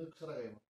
no que será game.